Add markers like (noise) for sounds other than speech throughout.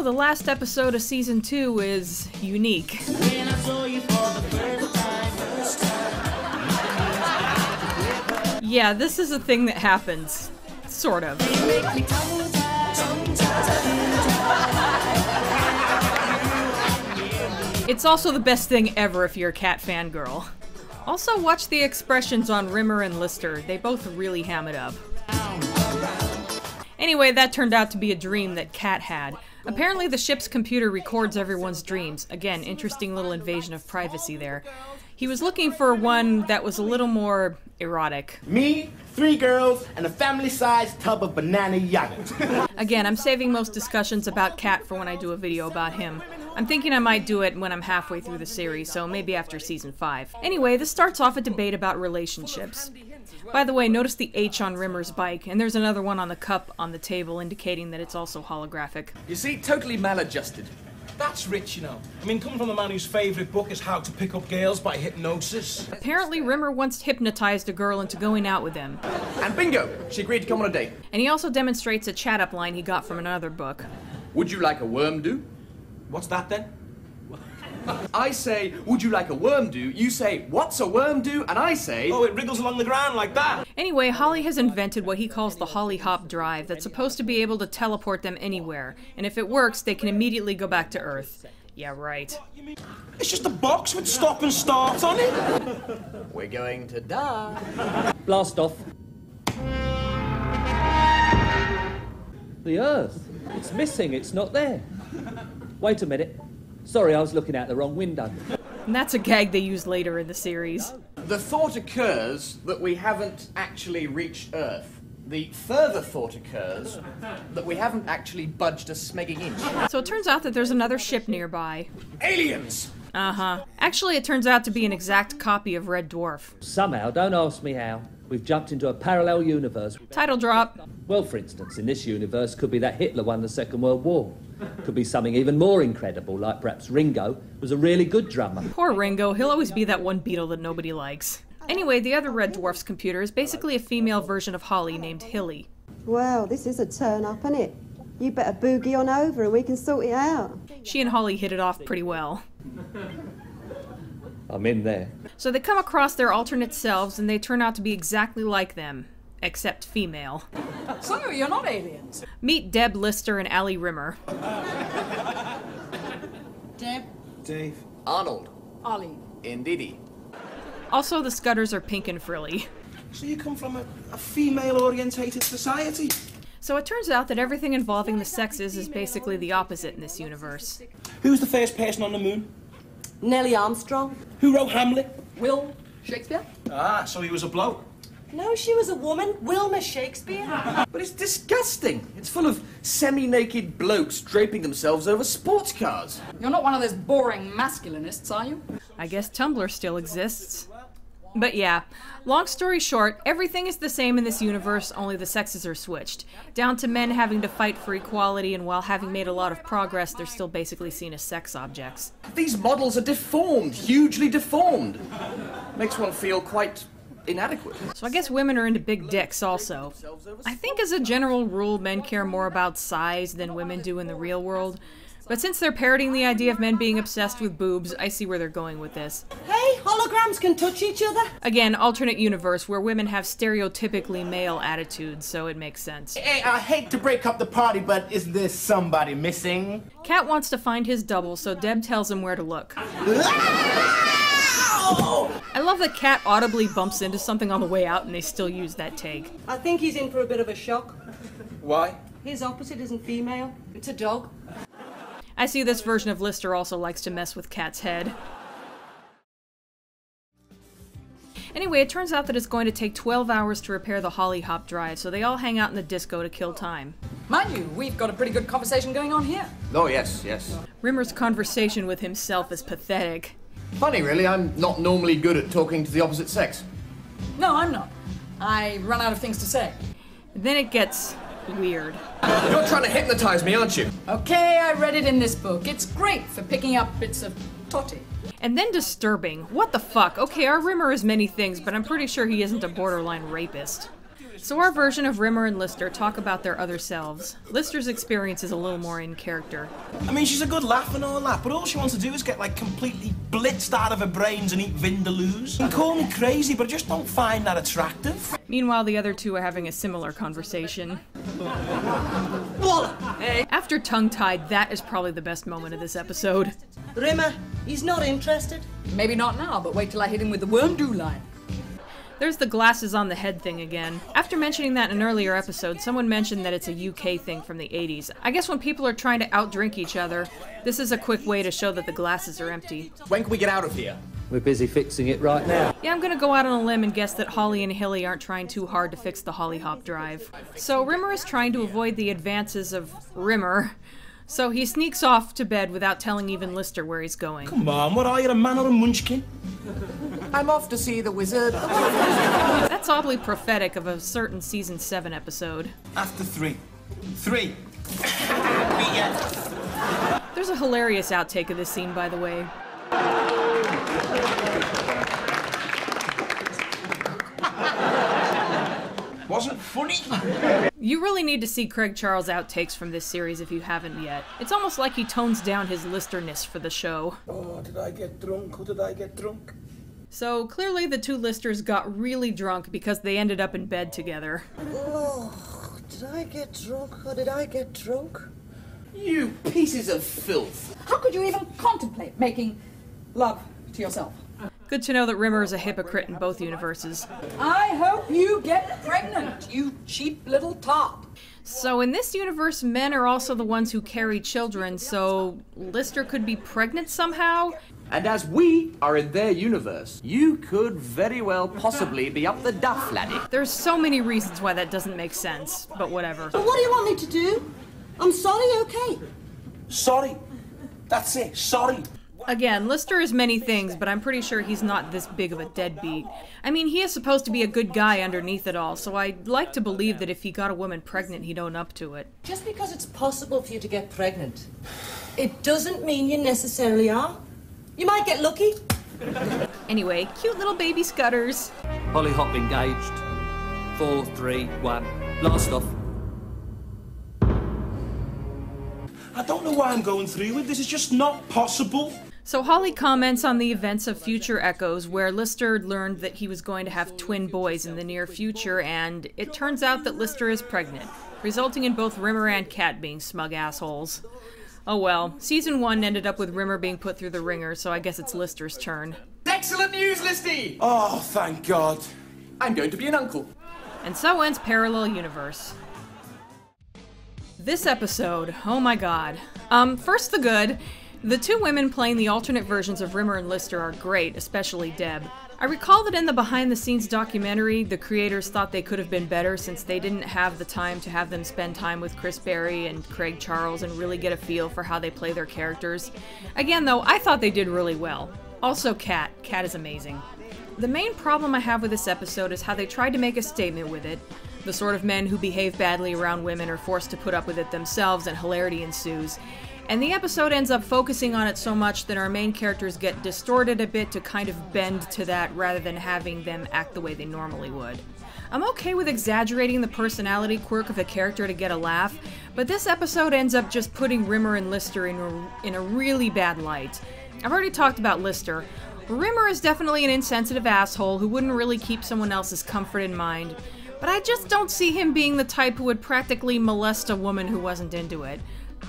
The last episode of season two is unique. Yeah, this is a thing that happens. Sort of. It's also the best thing ever if you're a cat fangirl. Also, watch the expressions on Rimmer and Lister. They both really ham it up. Anyway, that turned out to be a dream that Cat had. Apparently, the ship's computer records everyone's dreams. Again, interesting little invasion of privacy there. He was looking for one that was a little more erotic. Me, three girls, and a family-sized tub of banana yogurt. (laughs) Again, I'm saving most discussions about Cat for when I do a video about him. I'm thinking I might do it when I'm halfway through the series, so maybe after season 5. Anyway, this starts off a debate about relationships. By the way, notice the H on Rimmer's bike, and there's another one on the cup on the table indicating that it's also holographic. You see, totally maladjusted. That's rich, you know. I mean, coming from a man whose favourite book is How to Pick Up Girls by Hypnosis. Apparently, Rimmer once hypnotized a girl into going out with him, And bingo, she agreed to come on a date. and he also demonstrates a chat up line he got from another book. Would you like a worm do? What's that then? (laughs) I say, would you like a worm do? You say, what's a worm do? And I say, Oh, it wriggles along the ground like that. Anyway, Holly has invented what he calls the Holly Hop Drive that's supposed to be able to teleport them anywhere, and if it works, they can immediately go back to Earth. Yeah, right. It's just a box with stop and start on it. (laughs) we're going to die. Blast off. The Earth. It's missing, it's not there. Wait a minute. Sorry, I was looking out the wrong window. And that's a gag they use later in the series. The thought occurs that we haven't actually reached Earth. The further thought occurs that we haven't actually budged a smegging inch. So it turns out that there's another ship nearby. Aliens. Uh huh. Actually, it turns out to be an exact copy of Red Dwarf. Somehow, don't ask me how, we've jumped into a parallel universe. Title drop. Well, for instance, in this universe could be that Hitler won the Second World War. Could be something even more incredible, like perhaps Ringo was a really good drummer. Poor Ringo, he'll always be that one Beatle that nobody likes. Anyway, the other Red Dwarf's computer is basically a female version of Holly named Hilly. Well, this is a turn up, isn't it? You better boogie on over and we can sort it out. She and Holly hit it off pretty well. I'm in there. So they come across their alternate selves and they turn out to be exactly like them, except female. So, you're not aliens? Meet Deb Lister and Allie Rimmer. Deb? Dave. Arnold. Ollie. Indeedy. Also, the Scutters are pink and frilly. So you come from a, a female-orientated society? So it turns out that everything involving the sexes is basically the opposite in this universe. Who was the first person on the moon? Nellie Armstrong. Who wrote Hamlet? Will Shakespeare? Ah, so he was a bloke. No, she was a woman. Wilma Shakespeare. (laughs) But it's disgusting. It's full of semi-naked blokes draping themselves over sports cars. You're not one of those boring masculinists, are you? I guess Tumblr still exists. But yeah, long story short, everything is the same in this universe, only the sexes are switched. Down to men having to fight for equality, and while having made a lot of progress, they're still basically seen as sex objects. These models are deformed, hugely deformed. Makes one feel quite inadequate. So I guess women are into big dicks also. I think as a general rule, men care more about size than women do in the real world. But since they're parroting the idea of men being obsessed with boobs, I see where they're going with this. Hey, holograms can touch each other. Again, alternate universe where women have stereotypically male attitudes, so it makes sense. Hey, I hate to break up the party, but is there somebody missing? Cat wants to find his double, so Deb tells him where to look. (laughs) Ah! I love that Cat audibly bumps into something on the way out and they still use that take. I think he's in for a bit of a shock. Why? His opposite isn't female. It's a dog. I see this version of Lister also likes to mess with Cat's head. Anyway, it turns out that it's going to take 12 hours to repair the Holly Hop drive, so they all hang out in the disco to kill time. Mind you, we've got a pretty good conversation going on here. Oh, yes, yes. Rimmer's conversation with himself is pathetic. Funny, really, I'm not normally good at talking to the opposite sex. No, I'm not. I run out of things to say. Then it gets weird. You're trying to hypnotize me, aren't you? Okay, I read it in this book. It's great for picking up bits of totty. And then disturbing. What the fuck? Okay, our Rimmer is many things, but I'm pretty sure he isn't a borderline rapist. So our version of Rimmer and Lister talk about their other selves. Lister's experience is a little more in character. I mean, she's a good laugh and all that, but all she wants to do is get like completely blitzed out of her brains and eat vindaloos. And call me crazy, but I just don't find that attractive. Meanwhile, the other two are having a similar conversation. After tongue tied, that is probably the best moment of this episode. Rimmer, he's not interested. Maybe not now, but wait till I hit him with the worm do line. There's the glasses on the head thing again. After mentioning that in an earlier episode, someone mentioned that it's a UK thing from the 80s. I guess when people are trying to outdrink each other, this is a quick way to show that the glasses are empty. When can we get out of here? We're busy fixing it right now. Yeah, I'm gonna go out on a limb and guess that Holly and Hilly aren't trying too hard to fix the Holly Hop drive. So Rimmer is trying to avoid the advances of Rimmer. So he sneaks off to bed without telling even Lister where he's going. Come on, what are you, a man or a munchkin? I'm off to see the wizard. That's oddly prophetic of a certain season 7 episode. After three. Three. Beat. (laughs) There's a hilarious outtake of this scene, by the way. Wasn't funny. You really need to see Craig Charles outtakes from this series if you haven't yet. It's almost like he tones down his listerness for the show. Oh, did I get drunk or did I get drunk? So clearly the two listers got really drunk because they ended up in bed together. Oh, did I get drunk or did I get drunk? You pieces of filth. How could you even contemplate making love to yourself? Good to know that Rimmer is a hypocrite in both universes. I hope you get pregnant, you cheap little tot. So in this universe, men are also the ones who carry children, so Lister could be pregnant somehow? And as we are in their universe, you could very well possibly be up the duff, laddie. There's so many reasons why that doesn't make sense, but whatever. But what do you want me to do? I'm sorry, okay? Sorry. That's it. Sorry. Again, Lister is many things, but I'm pretty sure he's not this big of a deadbeat. I mean, he is supposed to be a good guy underneath it all, so I'd like to believe that if he got a woman pregnant, he'd own up to it. Just because it's possible for you to get pregnant, it doesn't mean you necessarily are. You might get lucky. Anyway, cute little baby scutters. Holly Hop engaged. Four, three, one. Last off. I don't know why I'm going through with this. It's just not possible. So Holly comments on the events of Future Echoes, where Lister learned that he was going to have twin boys in the near future, and it turns out that Lister is pregnant, resulting in both Rimmer and Cat being smug assholes. Oh well, season one ended up with Rimmer being put through the ringer, so I guess it's Lister's turn. Excellent news, Listy! Oh, thank God. I'm going to be an uncle. And so ends Parallel Universe. This episode, oh my god. Um, first the good. The two women playing the alternate versions of Rimmer and Lister are great, especially Deb. I recall that in the behind the scenes documentary, the creators thought they could have been better since they didn't have the time to have them spend time with Chris Barrie and Craig Charles and really get a feel for how they play their characters. Again, though, I thought they did really well. Also, Cat. Cat is amazing. The main problem I have with this episode is how they tried to make a statement with it. The sort of men who behave badly around women are forced to put up with it themselves, and hilarity ensues. And the episode ends up focusing on it so much that our main characters get distorted a bit to kind of bend to that rather than having them act the way they normally would. I'm okay with exaggerating the personality quirk of a character to get a laugh, but this episode ends up just putting Rimmer and Lister in a, in a really bad light. I've already talked about Lister. Rimmer is definitely an insensitive asshole who wouldn't really keep someone else's comfort in mind, but I just don't see him being the type who would practically molest a woman who wasn't into it.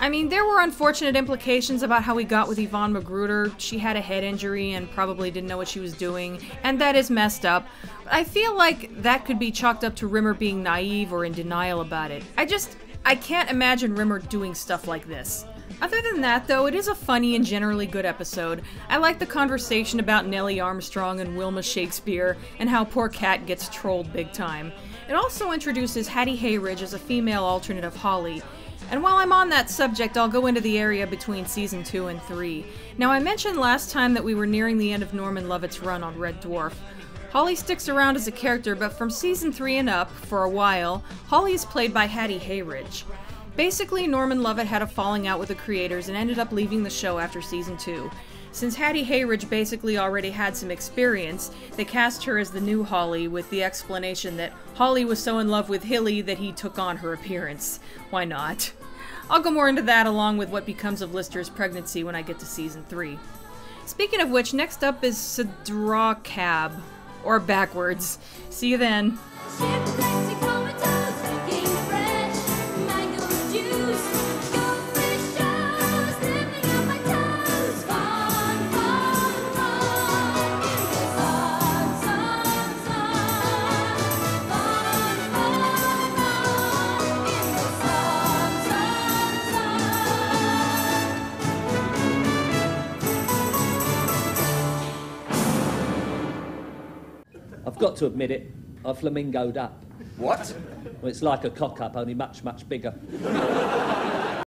I mean, there were unfortunate implications about how he got with Yvonne McGruder. She had a head injury and probably didn't know what she was doing, and that is messed up. I feel like that could be chalked up to Rimmer being naive or in denial about it. I just, I can't imagine Rimmer doing stuff like this. Other than that, though, it is a funny and generally good episode. I like the conversation about Nellie Armstrong and Wilma Shakespeare, and how poor Cat gets trolled big time. It also introduces Hattie Hayridge as a female alternate of Holly, and while I'm on that subject, I'll go into the area between season 2 and 3. Now, I mentioned last time that we were nearing the end of Norman Lovett's run on Red Dwarf. Holly sticks around as a character, but from season 3 and up, for a while, Holly is played by Hattie Hayridge. Basically, Norman Lovett had a falling out with the creators and ended up leaving the show after season 2. Since Hattie Hayridge basically already had some experience, they cast her as the new Holly with the explanation that Holly was so in love with Hilly that he took on her appearance. Why not? I'll go more into that along with what becomes of Lister's pregnancy when I get to season 3. Speaking of which, next up is Sidra Cab. Or backwards. See you then. I've got to admit it, I flamingoed up. What? Well, it's like a cock up, only much, much bigger.